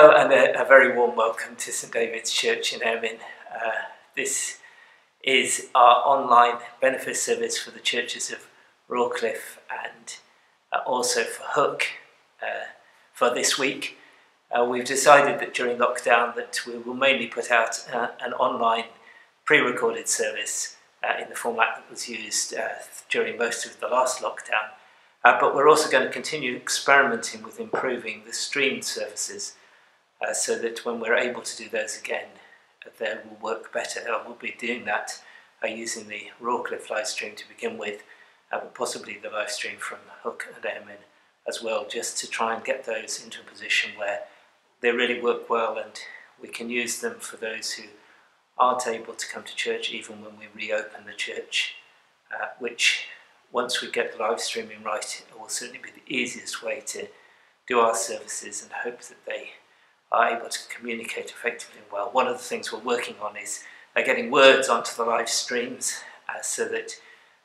Hello and a, a, very warm welcome to St David's Church in Airmyn. Uh, this is our online benefice service for the churches of Rawcliffe and uh, also for Hook uh, for this week. Uh, we've decided that during lockdown that we will mainly put out uh, an online pre-recorded service uh, in the format that was used during most of the last lockdown. But we're also going to continue experimenting with improving the streamed services uh, so that when we're able to do those again, uh, they will work better. Uh, we'll be doing that uh, using the Rawcliffe live stream to begin with, uh, but possibly the live stream from Hook and Airmyn as well, just to try and get those into a position where they really work well and we can use them for those who aren't able to come to church even when we reopen the church, which once we get the live streaming right, it will certainly be the easiest way to do our services and hope that they are able to communicate effectively and well. One of the things we're working on is uh, getting words onto the live streams uh, so that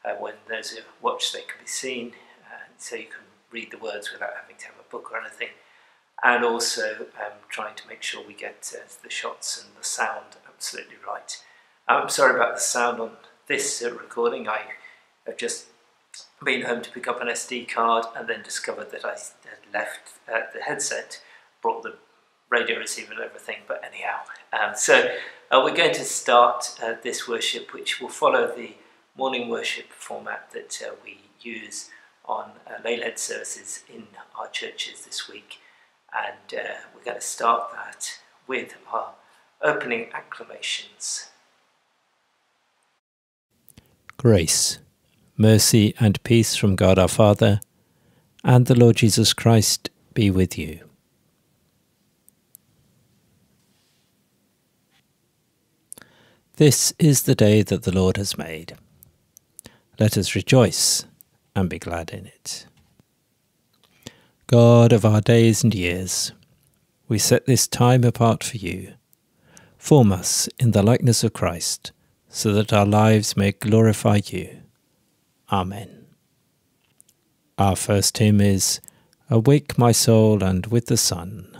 uh, when those who watch, they can be seen, uh, so you can read the words without having to have a book or anything. And also um, trying to make sure we get uh, the shots and the sound absolutely right. I'm sorry about the sound on this uh, recording. I have just been home to pick up an SD card and then discovered that I had left the headset, brought the radio receiver and everything, but anyhow. Um, so uh, we're going to start uh, this worship, which will follow the morning worship format that uh, we use on uh, lay-led services in our churches this week. And uh, we're going to start that with our opening acclamations. Grace mercy and peace from God our Father, and the Lord Jesus Christ be with you. This is the day that the Lord has made. Let us rejoice and be glad in it. God of our days and years, we set this time apart for you. Form us in the likeness of Christ, so that our lives may glorify you. Amen. Our first hymn is Awake my soul and with the sun.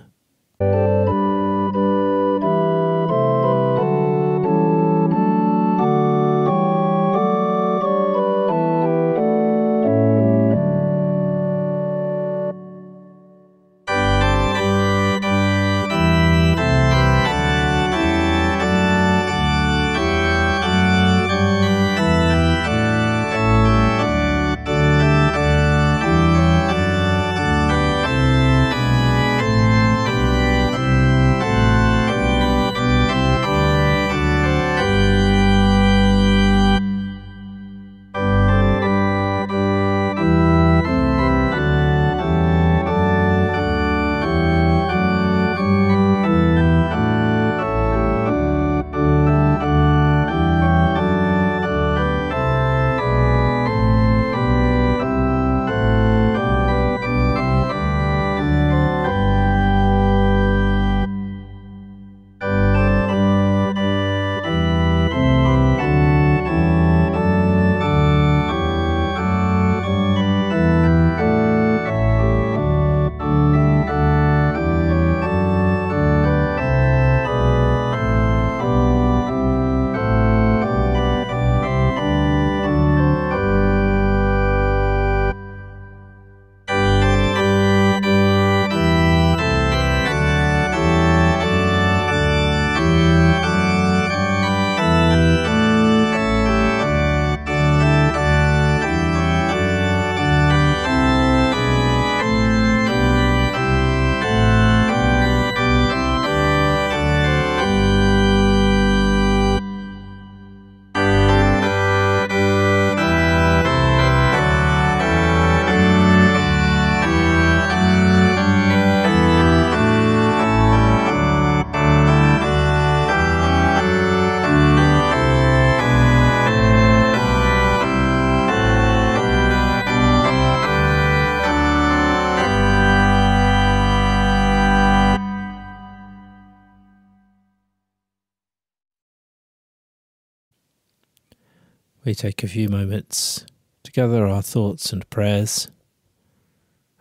simply take a few moments to gather our thoughts and prayers,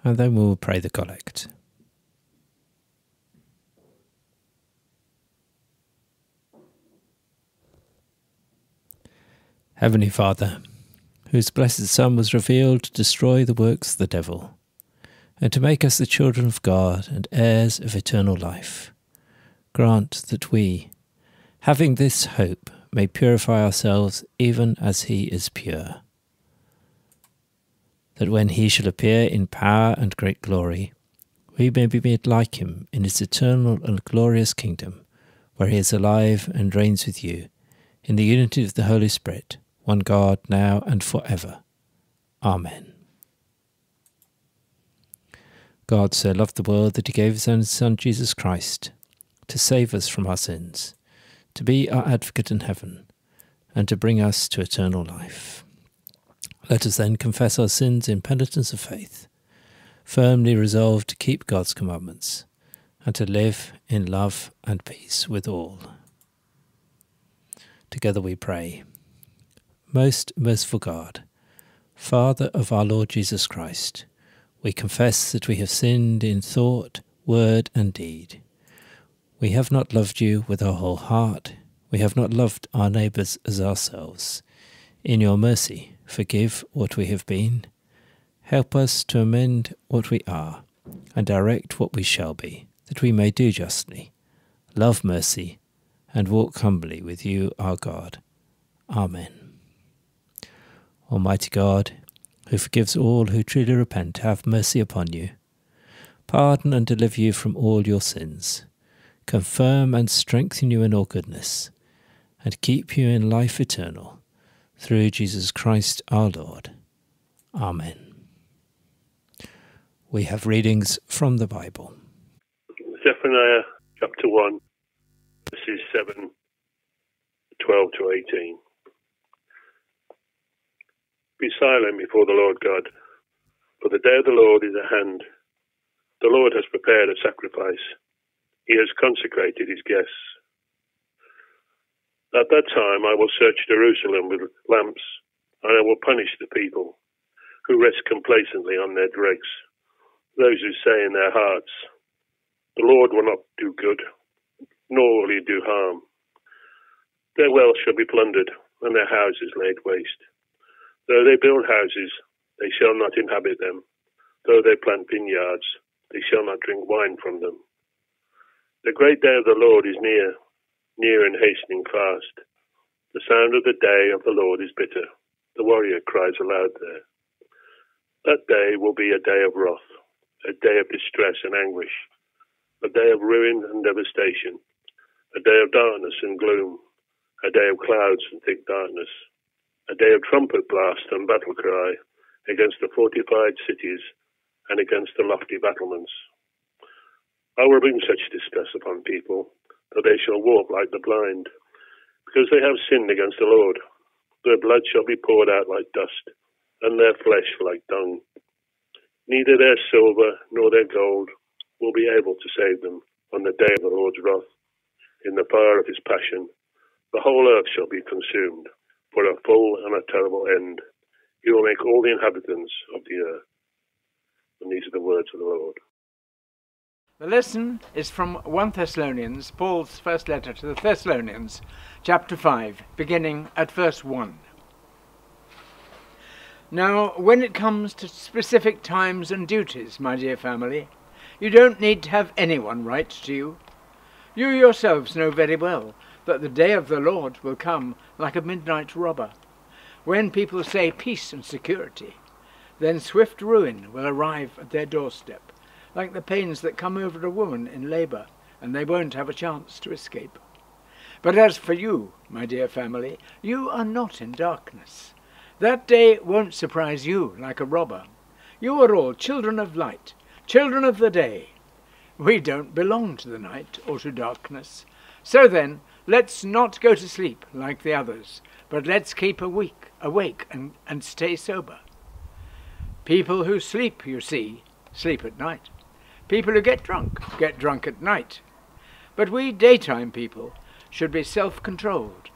and then we'll pray the collect. Heavenly Father, whose blessed Son was revealed to destroy the works of the devil, and to make us the children of God and heirs of eternal life, grant that we, having this hope, may purify ourselves even as he is pure. That when he shall appear in power and great glory, we may be made like him in his eternal and glorious kingdom, where he is alive and reigns with you, in the unity of the Holy Spirit, one God, now and for ever. Amen. God so loved the world that he gave his only Son, Jesus Christ, to save us from our sins, to be our advocate in heaven, and to bring us to eternal life. Let us then confess our sins in penitence of faith, firmly resolved to keep God's commandments, and to live in love and peace with all. Together we pray. Most merciful God, Father of our Lord Jesus Christ, we confess that we have sinned in thought, word, and deed. We have not loved you with our whole heart. We have not loved our neighbours as ourselves. In your mercy, forgive what we have been. Help us to amend what we are, and direct what we shall be, that we may do justly, love mercy, and walk humbly with you, our God. Amen. Almighty God, who forgives all who truly repent, have mercy upon you. Pardon and deliver you from all your sins. Confirm and strengthen you in all goodness, and keep you in life eternal. Through Jesus Christ our Lord. Amen. We have readings from the Bible. Zephaniah chapter 1, verses 7, 12 to 18. Be silent before the Lord God, for the day of the Lord is at hand. The Lord has prepared a sacrifice. He has consecrated his guests. At that time I will search Jerusalem with lamps, and I will punish the people who rest complacently on their dregs, those who say in their hearts, The Lord will not do good, nor will he do harm. Their wealth shall be plundered, and their houses laid waste. Though they build houses, they shall not inhabit them. Though they plant vineyards, they shall not drink wine from them. The great day of the Lord is near, near and hastening fast. The sound of the day of the Lord is bitter. The warrior cries aloud there. That day will be a day of wrath, a day of distress and anguish, a day of ruin and devastation, a day of darkness and gloom, a day of clouds and thick darkness a day of trumpet blast and battle cry against the fortified cities and against the lofty battlements. I will bring such distress upon people that they shall walk like the blind, because they have sinned against the Lord. Their blood shall be poured out like dust, and their flesh like dung. Neither their silver nor their gold will be able to save them on the day of the Lord's wrath. In the fire of his passion, the whole earth shall be consumed for a full and a terrible end. He will make all the inhabitants of the earth. And these are the words of the Lord. The lesson is from 1 Thessalonians, Paul's first letter to the Thessalonians, chapter 5, beginning at verse 1. Now, when it comes to specific times and duties, my dear family, you don't need to have anyone write to you. You yourselves know very well that the day of the Lord will come like a midnight robber. When people say peace and security, then swift ruin will arrive at their doorstep, like the pains that come over a woman in labour, and they won't have a chance to escape. But as for you, my dear family, you are not in darkness. That day won't surprise you like a robber. You are all children of light, children of the day. We don't belong to the night or to darkness. So then, Let's not go to sleep like the others, but let's keep awake, awake and, and stay sober. People who sleep, you see, sleep at night. People who get drunk, get drunk at night. But we daytime people should be self-controlled,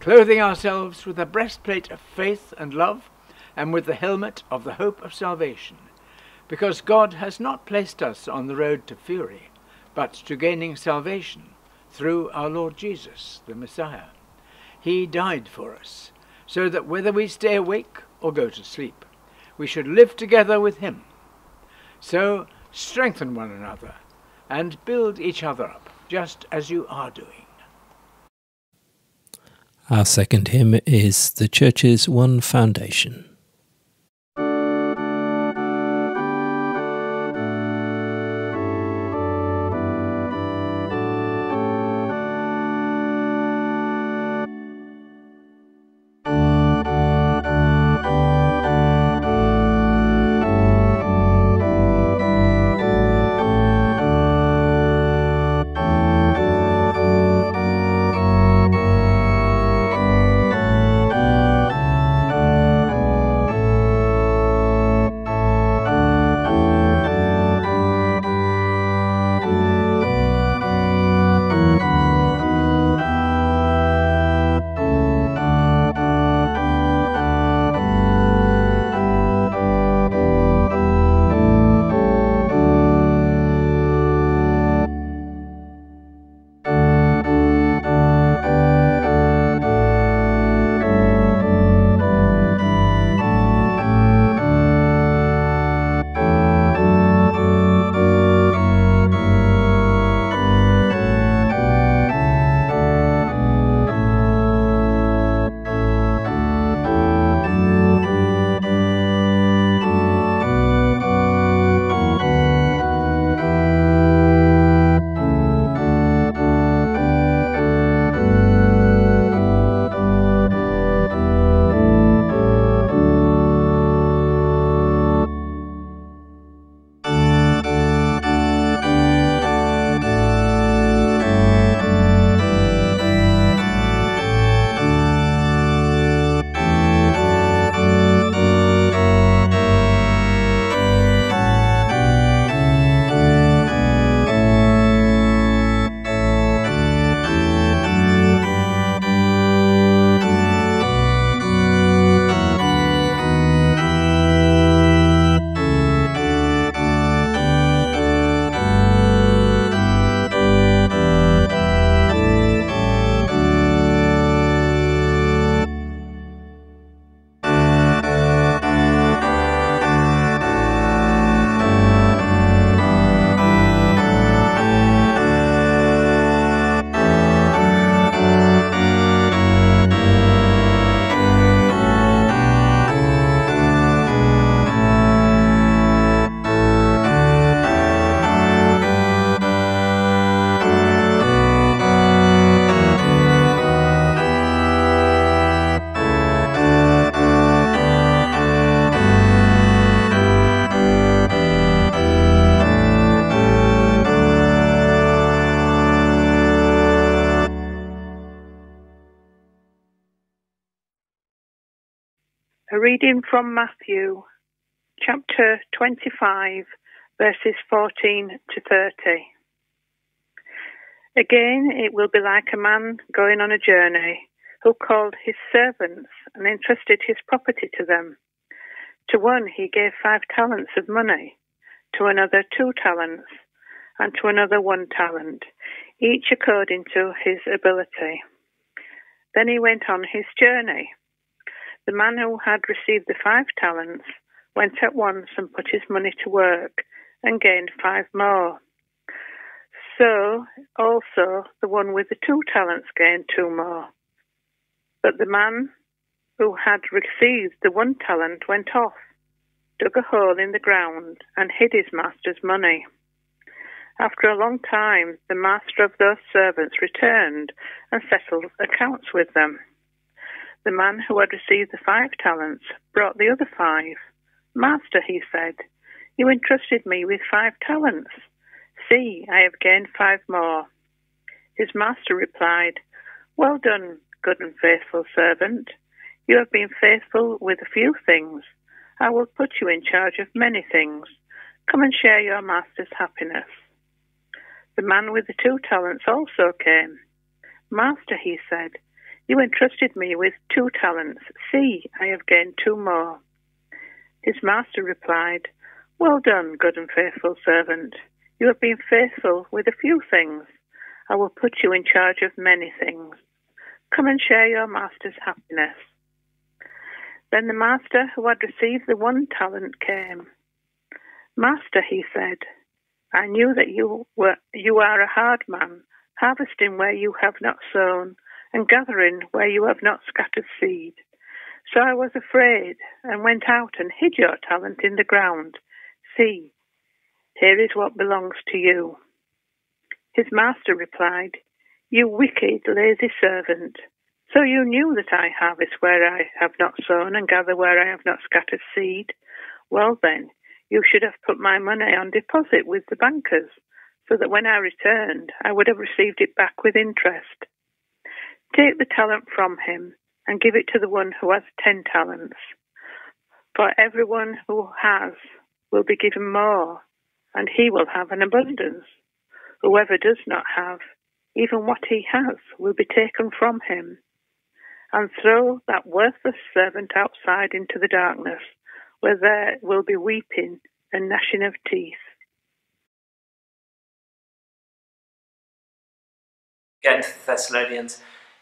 clothing ourselves with a breastplate of faith and love, and with the helmet of the hope of salvation, because God has not placed us on the road to fury, but to gaining salvation through our Lord Jesus, the Messiah. He died for us, so that whether we stay awake or go to sleep, we should live together with him. So strengthen one another and build each other up, just as you are doing. Our second hymn is The Church's One Foundation. Reading from Matthew, chapter 25, verses 14 to 30. Again, it will be like a man going on a journey who called his servants and entrusted his property to them. To one he gave five talents of money, to another two talents, and to another one talent, each according to his ability. Then he went on his journey. The man who had received the five talents went at once and put his money to work and gained five more. So also the one with the two talents gained two more. But the man who had received the one talent went off, dug a hole in the ground, and hid his master's money. After a long time, the master of those servants returned and settled accounts with them. The man who had received the five talents brought the other five. Master, he said, you entrusted me with five talents. See, I have gained five more. His master replied, Well done, good and faithful servant. You have been faithful with a few things. I will put you in charge of many things. Come and share your master's happiness. The man with the two talents also came. Master, he said, you entrusted me with two talents. See, I have gained two more. His master replied, Well done, good and faithful servant. You have been faithful with a few things. I will put you in charge of many things. Come and share your master's happiness. Then the master who had received the one talent came. Master, he said, I knew that you were you are a hard man, harvesting where you have not sown, and gathering where you have not scattered seed. So I was afraid, and went out and hid your talent in the ground. See, here is what belongs to you. His master replied, You wicked, lazy servant. So you knew that I harvest where I have not sown and gather where I have not scattered seed. Well then, you should have put my money on deposit with the bankers, so that when I returned, I would have received it back with interest. Take the talent from him and give it to the one who has ten talents. For everyone who has will be given more, and he will have an abundance. Whoever does not have, even what he has, will be taken from him. And throw that worthless servant outside into the darkness where there will be weeping and gnashing of teeth. The Thessalonians,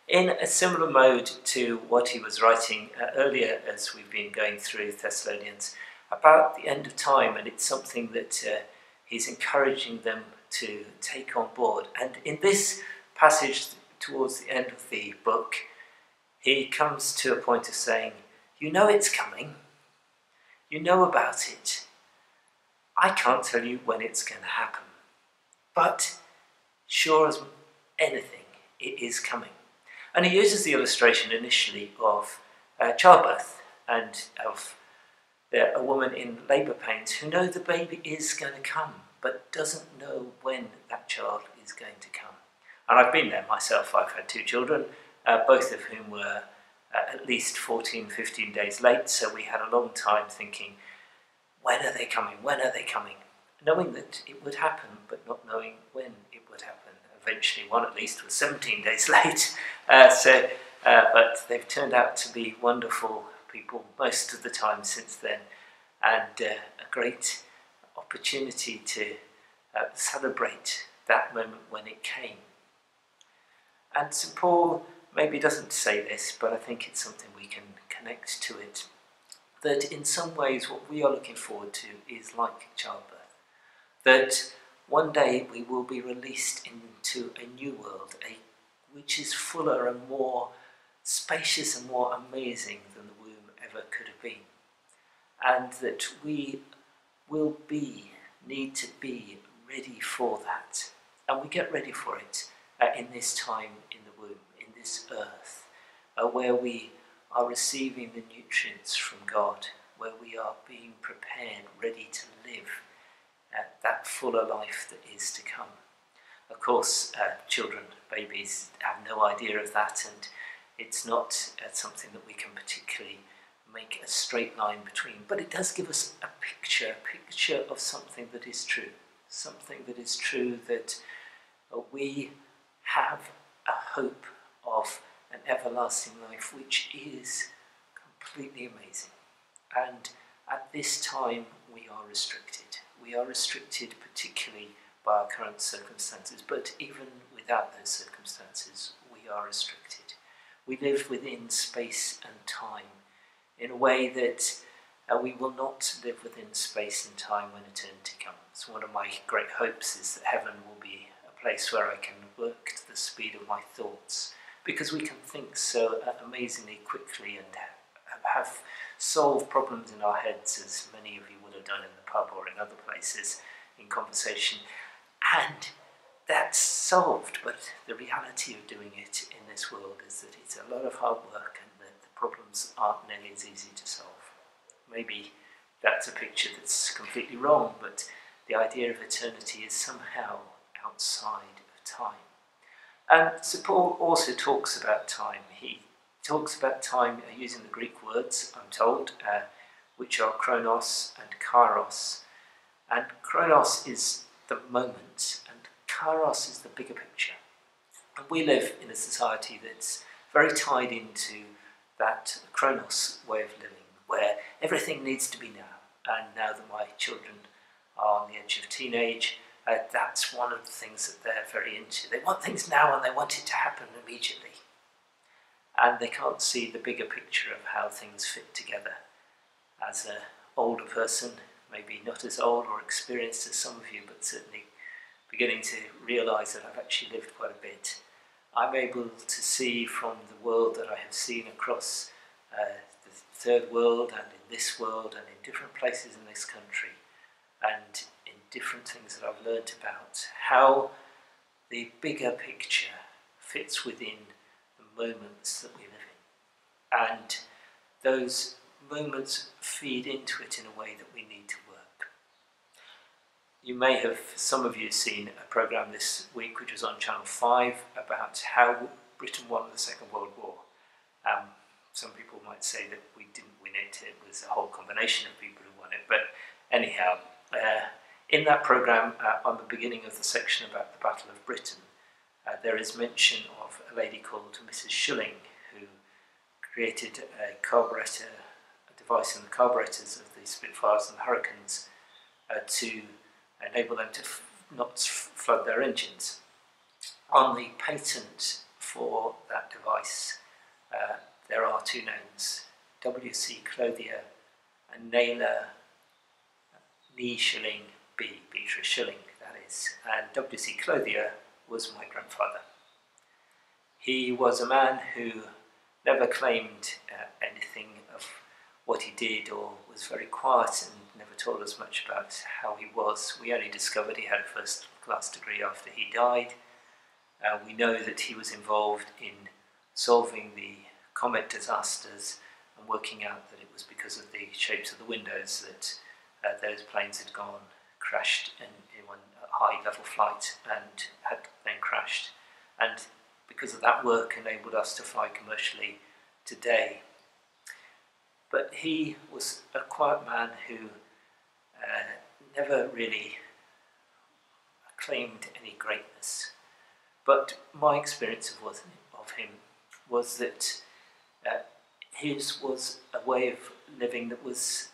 in a similar mode to what he was writing uh, earlier as we've been going through Thessalonians about the end of time, and it's something that uh, he's encouraging them to take on board. And in this passage, towards the end of the book, he comes to a point of saying, You know it's coming, you know about it. I can't tell you when it's going to happen. But sure as anything, it is coming. And he uses the illustration initially of uh, childbirth and of uh, a woman in labour pains who knows the baby is going to come but doesn't know when that child is going to come. And I've been there myself. I've had two children, uh, both of whom were uh, at least 14, 15 days late, so we had a long time thinking, when are they coming? When are they coming? Knowing that it would happen, but not knowing when. Eventually, one at least was 17 days late. Uh, so, uh, but they've turned out to be wonderful people most of the time since then, and uh, a great opportunity to uh, celebrate that moment when it came. And St. Paul maybe doesn't say this, but I think it's something we can connect to it. That in some ways, what we are looking forward to is like childbirth. That one day we will be released into a new world, a, which is fuller and more spacious and more amazing than the womb ever could have been. And that we will be, need to be ready for that. And we get ready for it uh, in this time in the womb in this earth, uh, where we are receiving the nutrients from God, where we are being prepared, ready to live uh, that fuller life that is to come. Of course, uh, children, babies have no idea of that, and it's not uh, something that we can particularly make a straight line between, but it does give us a picture, a picture of something that is true, something that is true that uh, we have a hope of an everlasting life, which is completely amazing. And at this time, we are restricted. We are restricted particularly by our current circumstances, but even without those circumstances, we are restricted. We live within space and time in a way that uh, we will not live within space and time when eternity comes. One of my great hopes is that heaven will be a place where I can work to the speed of my thoughts because we can think so uh, amazingly quickly and have solved problems in our heads, as many of you would have done in the pub or in other places in conversation. And that's solved, but the reality of doing it in this world is that it's a lot of hard work and that the problems aren't nearly as easy to solve. Maybe that's a picture that's completely wrong, but the idea of eternity is somehow outside of time. And so Paul also talks about time. He talks about time using the Greek words, I'm told, uh, which are chronos and kairos. And chronos is the moment, and kairos is the bigger picture. And we live in a society that's very tied into that chronos way of living, where everything needs to be now. And now that my children are on the edge of teenage, uh, that's one of the things that they're very into. They want things now and they want it to happen immediately. and they can't see the bigger picture of how things fit together. As an older person, maybe not as old or experienced as some of you, but certainly beginning to realise that I've actually lived quite a bit, I'm able to see from the world that I have seen across uh, the third world and in this world and in different places in this country and in different things that I've learnt about how the bigger picture fits within the moments that we live in. And those moments feed into it in a way that we need to work. You may have, some of you, seen a programme this week which was on Channel 5 about how Britain won the Second World War. Um, some people might say that we didn't win it, it was a whole combination of people who won it. But anyhow, uh, in that programme, uh, on the beginning of the section about the Battle of Britain, uh, there is mention of a lady called Mrs. Shilling who created a carburetor, device in the carburetors of the Spitfires and the Hurricanes uh, to enable them to not flood their engines. On the patent for that device, uh, there are two names W.C. Clothier and Naylor Nee Shilling B, Beatrice Shilling, that is. And W.C. Clothier was my grandfather. He was a man who never claimed uh, anything what he did or was very quiet and never told us much about how he was. We only discovered he had a first class degree after he died. Uh, we know that he was involved in solving the comet disasters and working out that it was because of the shapes of the windows that uh, those planes had gone, crashed in, in one high level flight and had then crashed. And because of that work enabled us to fly commercially today. But he was a quiet man who uh, never really claimed any greatness. But my experience of, was, of him was that uh, his was a way of living that was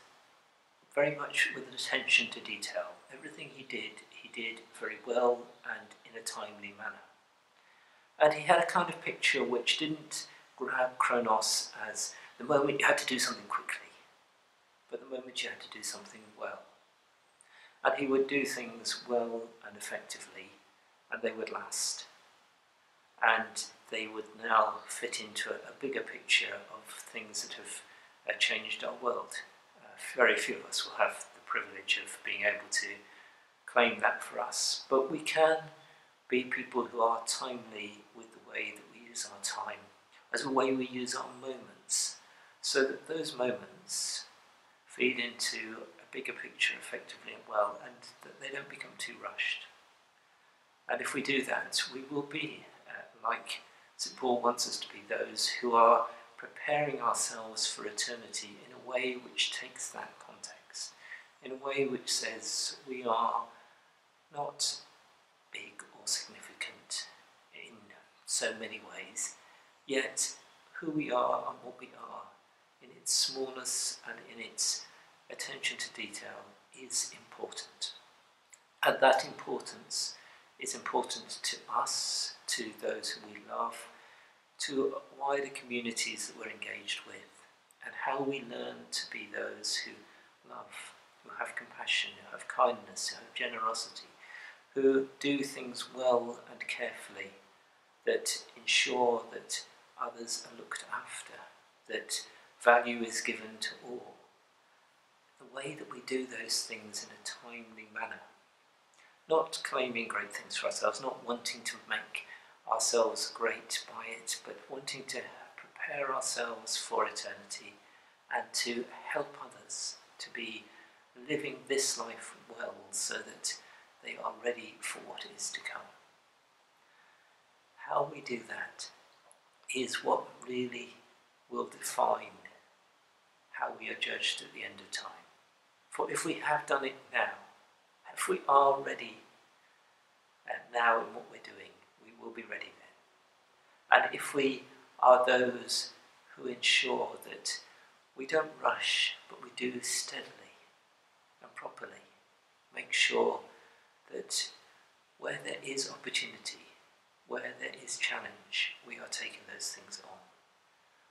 very much with an attention to detail. Everything he did, he did very well and in a timely manner. And he had a kind of picture which didn't grab Chronos as the moment you had to do something quickly, but the moment you had to do something well. And he would do things well and effectively, and they would last. And they would now fit into a, a bigger picture of things that have uh, changed our world very few of us will have the privilege of being able to claim that for us. But we can be people who are timely with the way that we use our time, as the way we use our moments, so that those moments feed into a bigger picture effectively and well, and that they don't become too rushed. And if we do that, we will be uh, like St. Paul wants us to be those who are preparing ourselves for eternity in a way which takes that context, in a way which says we are not big or significant in so many ways, yet who we are and what we are its smallness and in its attention to detail is important. And that importance is important to us, to those who we love, to wider communities that we're engaged with, and how we learn to be those who love, who have compassion, who have kindness, who have generosity, who do things well and carefully that ensure that others are looked after, that value is given to all. The way that we do those things in a timely manner, not claiming great things for ourselves, not wanting to make ourselves great by it, but wanting to prepare ourselves for eternity and to help others to be living this life well so that they are ready for what is to come. How we do that is what really will define how we are judged at the end of time. For if we have done it now, if we are ready uh, now in what we're doing, we will be ready then. And if we are those who ensure that we don't rush, but we do steadily and properly, make sure that where there is opportunity, where there is challenge, we are taking those things on.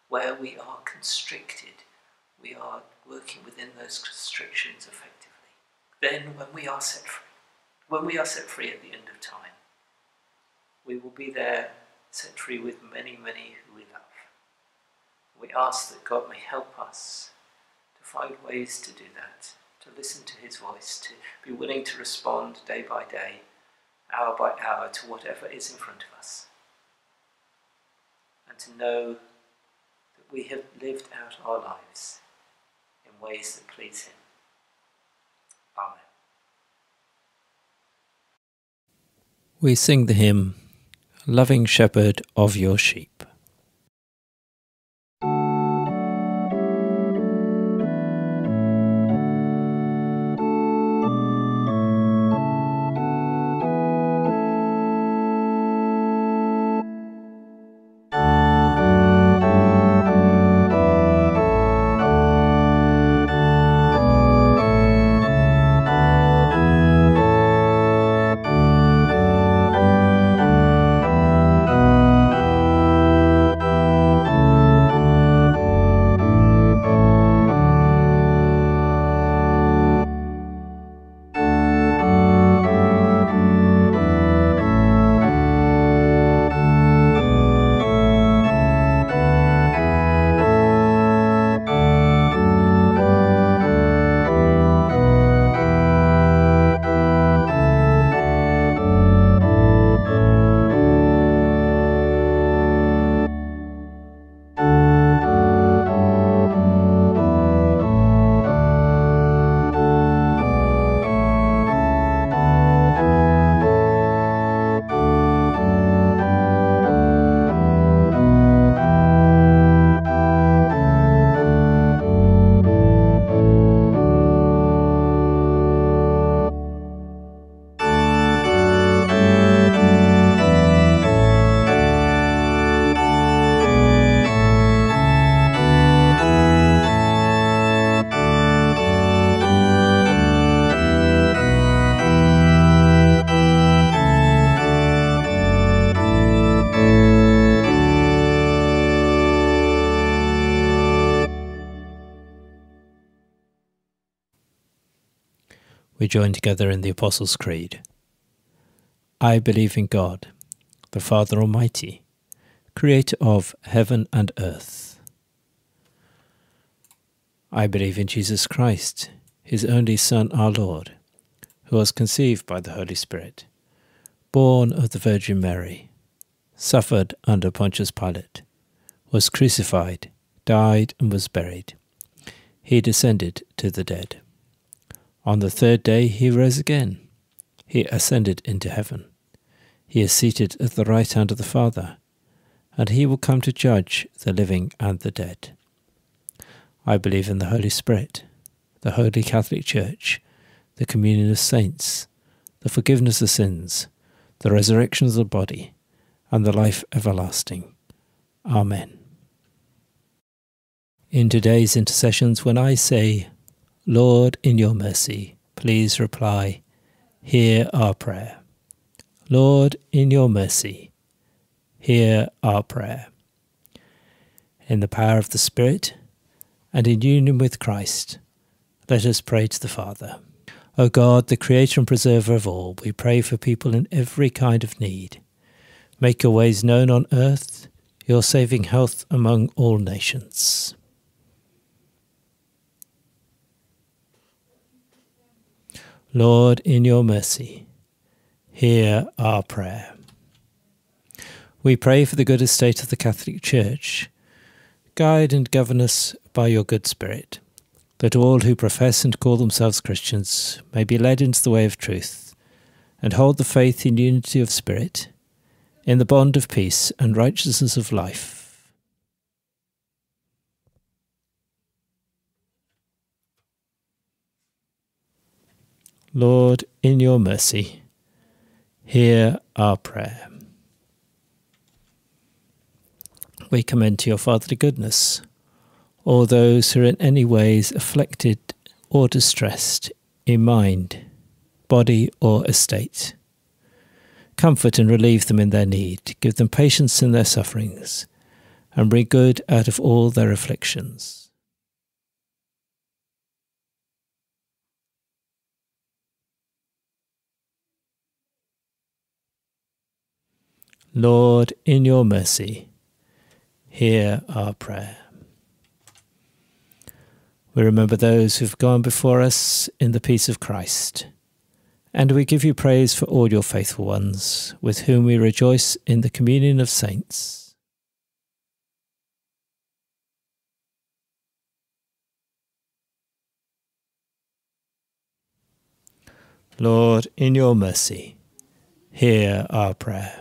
where we are constricted, we are working within those restrictions effectively. Then, when we are set free, when we are set free at the end of time, we will be there set free with many, many who we love. We ask that God may help us to find ways to do that, to listen to His voice, to be willing to respond day by day, hour by hour, to whatever is in front of us, and to know that we have lived out our lives in ways that please Him. We sing the hymn, Loving Shepherd of Your Sheep. We join together in the Apostles' Creed. I believe in God, the Father Almighty, creator of heaven and earth. I believe in Jesus Christ, his only Son, our Lord, who was conceived by the Holy Spirit, born of the Virgin Mary, suffered under Pontius Pilate, was crucified, died, and was buried. He descended to the dead. On the third day he rose again. He ascended into heaven. He is seated at the right hand of the Father, and he will come to judge the living and the dead. I believe in the Holy Spirit, the Holy Catholic Church, the communion of saints, the forgiveness of sins, the resurrection of the body, and the life everlasting. Amen. In today's intercessions, when I say, Lord, in your mercy, please reply, Hear our prayer. Lord, in your mercy, hear our prayer. In the power of the Spirit and in union with Christ, let us pray to the Father. O God, the Creator and Preserver of all, we pray for people in every kind of need. Make your ways known on earth, your saving health among all nations. Lord, in your mercy, hear our prayer. We pray for the good estate of the Catholic Church. Guide and govern us by your good Spirit, that all who profess and call themselves Christians may be led into the way of truth, and hold the faith in unity of spirit, in the bond of peace and righteousness of life Lord, in your mercy, hear our prayer. We commend to your fatherly goodness all those who are in any ways afflicted or distressed in mind, body, or estate. Comfort and relieve them in their need, give them patience in their sufferings, and bring good out of all their afflictions. Lord, in your mercy, hear our prayer. We remember those who've gone before us in the peace of Christ, and we give you praise for all your faithful ones, with whom we rejoice in the communion of saints. Lord, in your mercy, hear our prayer.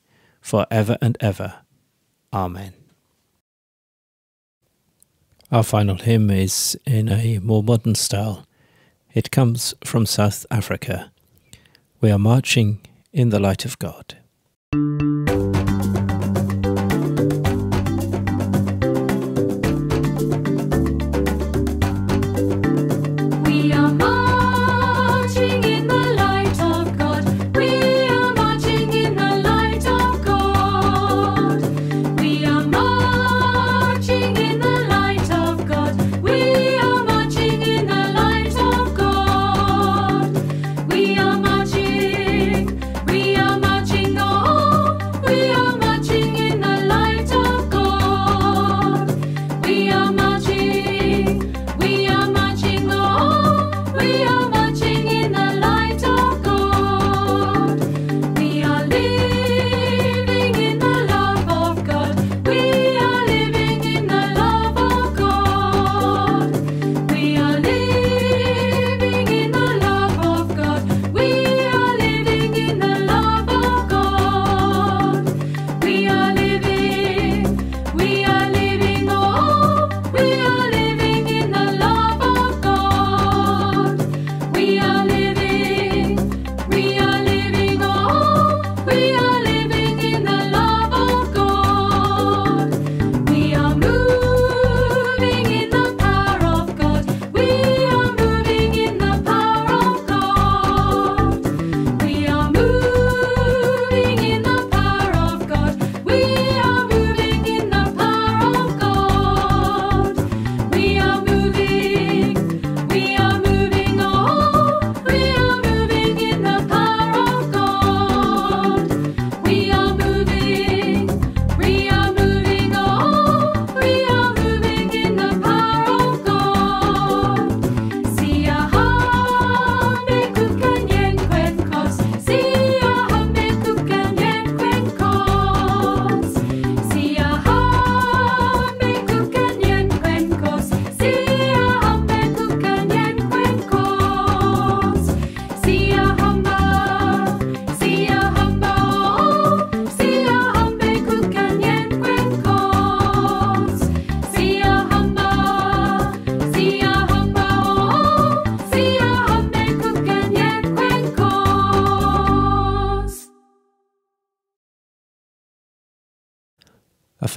for ever and ever. Amen. Our final hymn is in a more modern style. It comes from South Africa. We are marching in the light of God.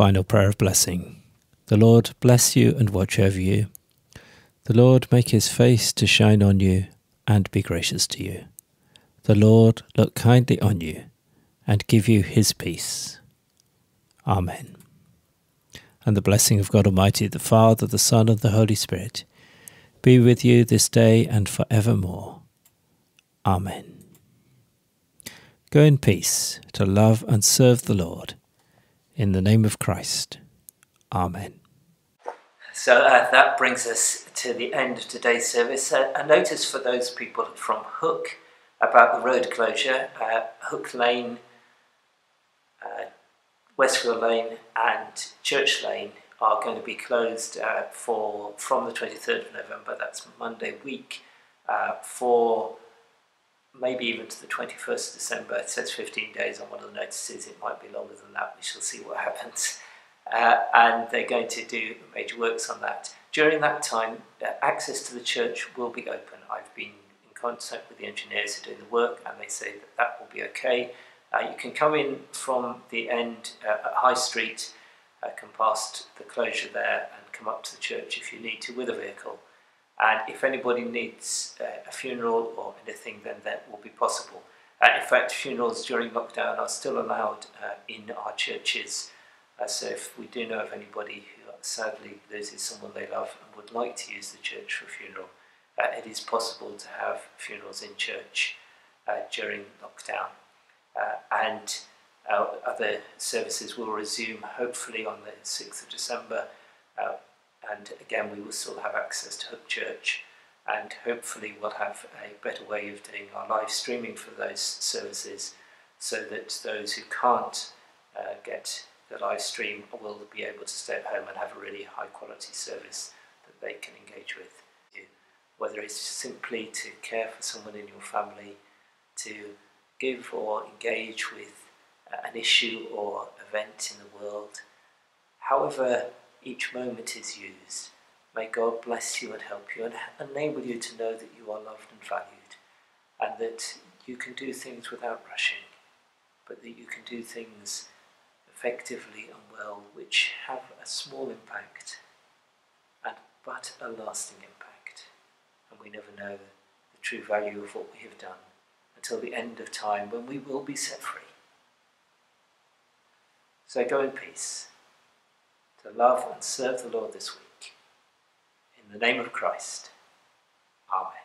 Final prayer of blessing. The Lord bless you and watch over you. The Lord make his face to shine on you and be gracious to you. The Lord look kindly on you and give you his peace. Amen. And the blessing of God Almighty, the Father, the Son, and the Holy Spirit be with you this day and forevermore. Amen. Go in peace to love and serve the Lord in the name of Christ. Amen. So uh, that brings us to the end of today's service. Uh, a notice for those people from Hook about the road closure. Uh, Hook Lane, uh, Westfield Lane, and Church Lane are going to be closed uh, for from the 23rd of November. That's Monday week uh, for maybe even to the 21st of December. It says 15 days on one of the notices. It might be longer than that. We shall see what happens. Uh, and they're going to do major works on that. During that time, uh, access to the church will be open. I've been in contact with the engineers who are doing the work, and they say that that will be okay. Uh, you can come in from the end uh, at High Street, uh, come past the closure there, and come up to the church if you need to with a vehicle. And if anybody needs uh, a funeral or anything, then that will be possible. Uh, in fact, funerals during lockdown are still allowed uh, in our churches. Uh, so if we do know of anybody who sadly loses someone they love and would like to use the church for a funeral, uh, it is possible to have funerals in church uh, during lockdown. and other services will resume hopefully on the 6th of December and again we will still have access to Hook Church and hopefully we'll have a better way of doing our live streaming for those services so that those who can't uh, get the live stream will be able to stay at home and have a really high quality service that they can engage with. Whether it's simply to care for someone in your family, to give or engage with an issue or event in the world, however each moment is used. May God bless you and help you and enable you to know that you are loved and valued and that you can do things without rushing, but that you can do things effectively and well which have a small impact and but a lasting impact. And we never know the true value of what we have done until the end of time when we will be set free. So go in peace to love and serve the Lord this week. In the name of Christ. Amen.